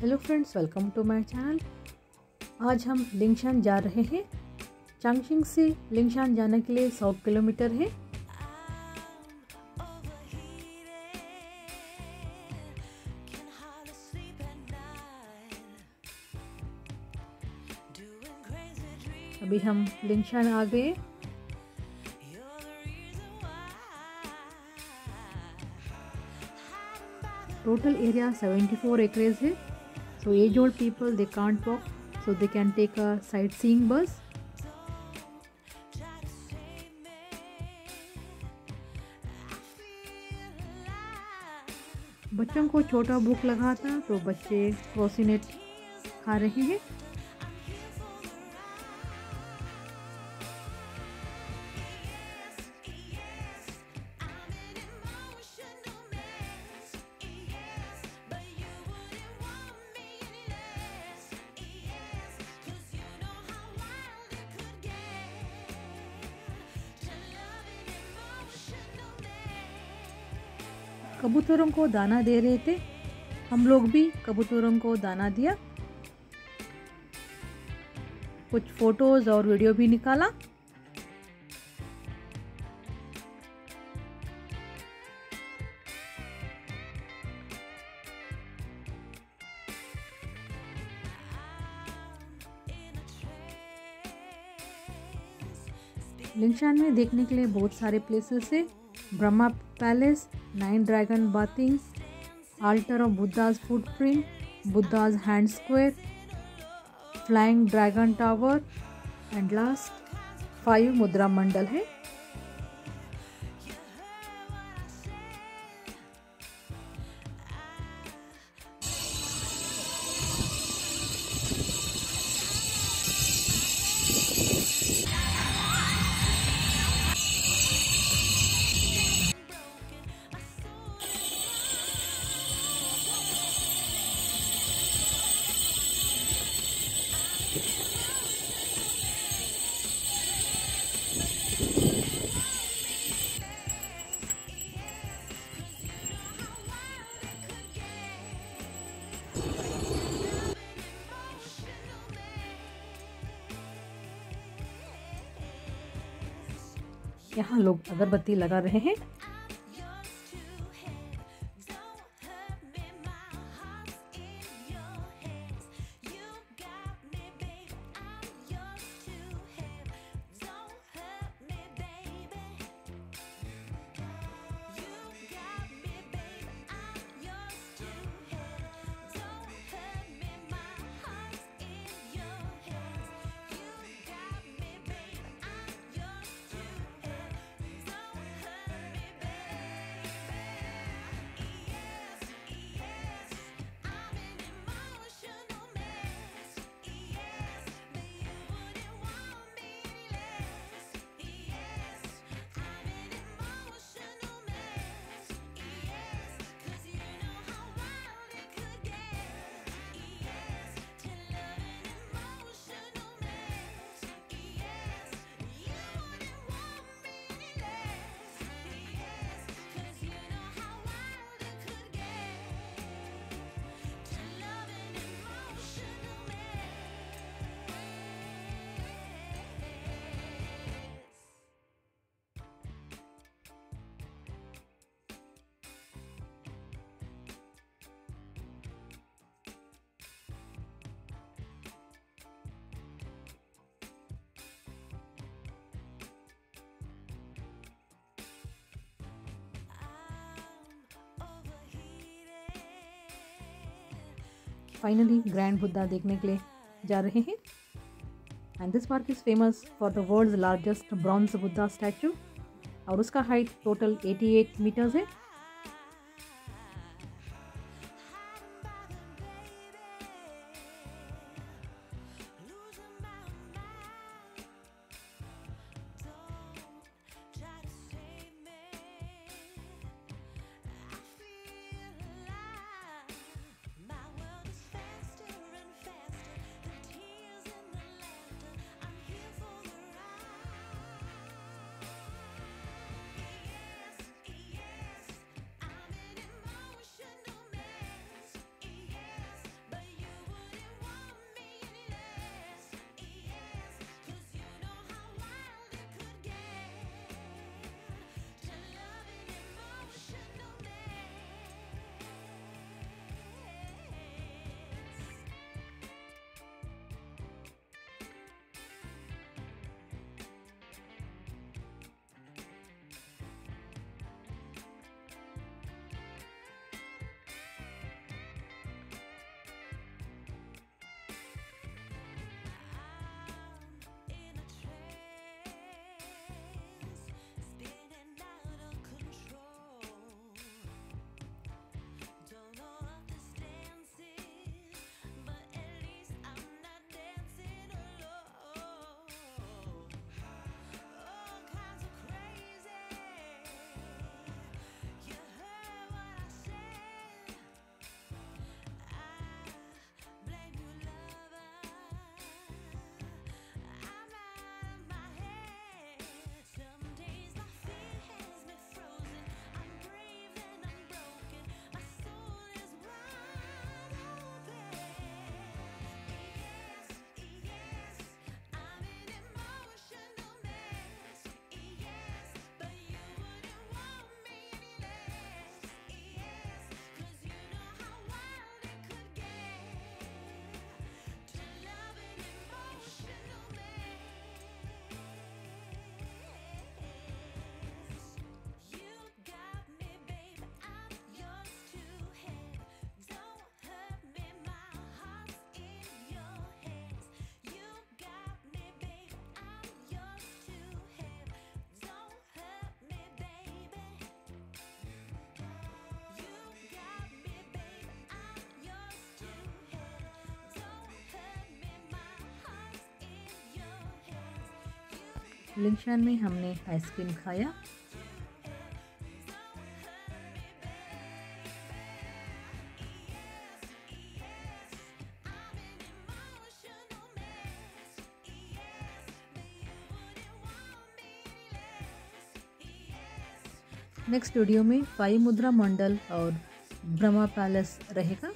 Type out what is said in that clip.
Hello friends welcome to my channel आज हम लिंगशान जा रहे हैं। चांगशिंग से लिंगशान जाने के लिए 100 किलोमीटर है। अभी हम लिंगशान आ गए। Total area 74 acres hai so age old people they can't walk so they can take a sightseeing bus बच्चों को छोटा भूख लगा था तो बच्चे क्रोसिनेट खा रहे हैं कबूतरों को दाना दे रहे थे। हम लोग भी कबूतरों को दाना दिया। कुछ फ़ोटोज़ और वीडियो भी निकाला। लिंगशान में देखने के लिए बहुत सारे प्लेसेस है। Brahma Palace, Nine Dragon Bathings, altar of Buddha's footprint, Buddha's hand square, flying dragon tower and last five mudra mandal है यहाँ लोग अगरबत्ती लगा रहे हैं। फाइनली ग्रैंड बुद्धा देखने के लिए जा रहे हैं। And this park is famous for the world largest bronze Buddha statue और उसका हाइट टोटल 88 मीटर्स है। लिंगशान में हमने आइसक्रीम खाया। नेक्स्ट वीडियो में फाई मुद्रा मंडल और ब्रह्मा पैलेस रहेगा।